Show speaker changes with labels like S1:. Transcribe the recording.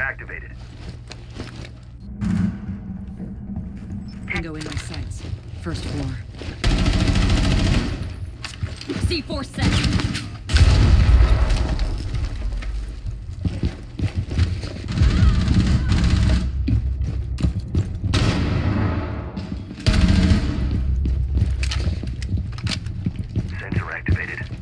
S1: activated.
S2: Tango in my sights. First floor.
S3: C4 set.
S1: Sensor activated.